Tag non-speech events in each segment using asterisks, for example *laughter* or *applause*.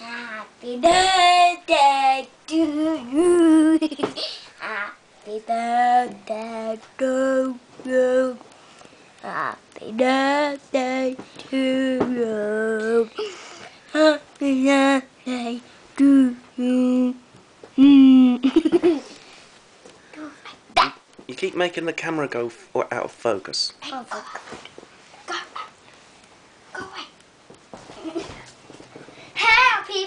Happy birthday to you. Happy birthday to you. Happy birthday to you. Happy birthday to you. You keep making the camera go out of focus. Oh, for God. Go. Go away. Happy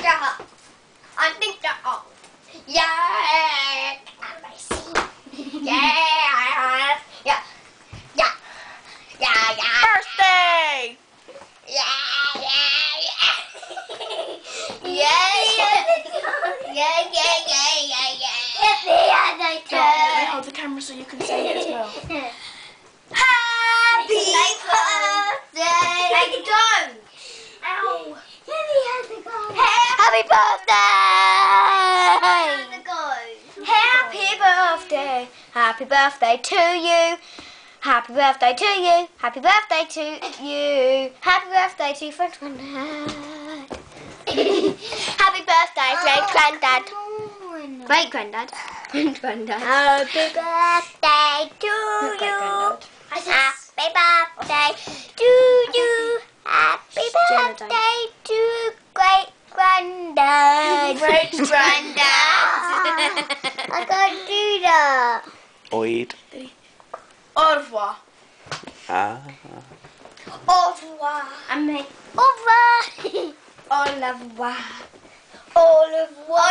I think that. I think that. Yeah. I see. Yeah. Yeah. Yeah. Yeah. Yeah. Birthday! Yeah. Yeah. Yeah. Yeah. Yeah. Yeah. Yeah. Yeah. Let me hold the camera so you can see it as well. Happy *laughs* birthday! I don't. Ow. Happy birthday! Happy birthday! Happy birthday to you! Happy birthday to you! Happy birthday to you! Happy birthday to French granddad! *laughs* Happy birthday, oh, great granddad! Great granddad! *laughs* Great granddad! Happy birthday to you! Happy birthday to you! Happy Jenna birthday to great granddad! Great *laughs* granddad! I can't do that. Oid. Au revoir. Ah. Au revoir. I mean, au revoir. Au revoir. Au revoir. Au revoir.